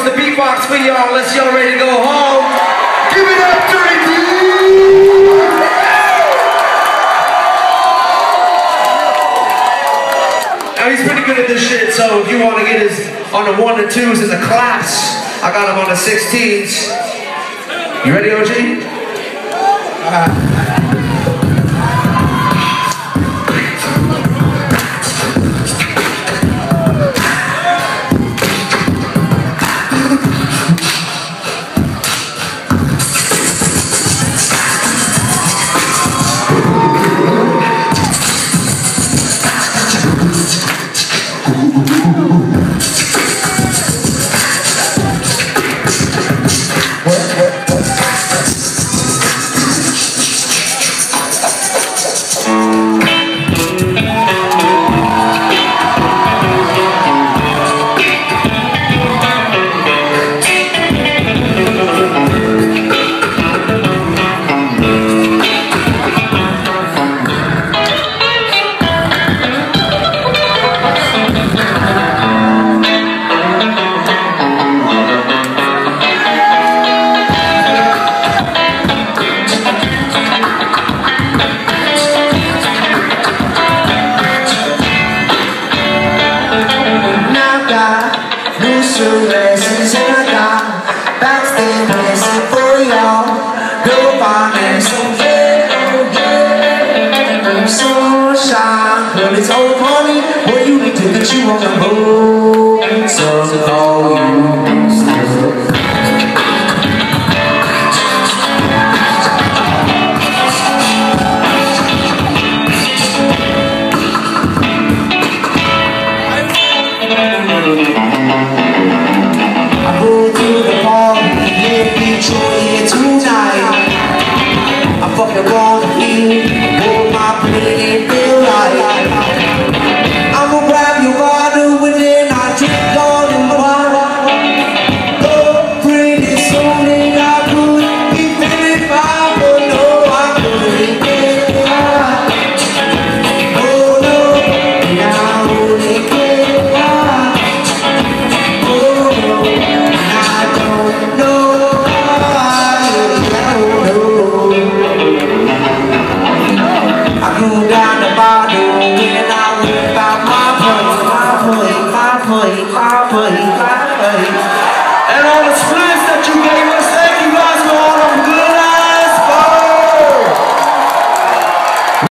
beatbox for y'all unless y'all ready to go home. Give it up, Dirty D! Now he's pretty good at this shit, so if you want to get his on the one and twos in the class, I got him on the 16s. You ready, OG? Now uh, new dresses and I got backstage blessing for y'all. Go finance some sunshine, but it's all money. Well, you need to get you on the boat. Some call you.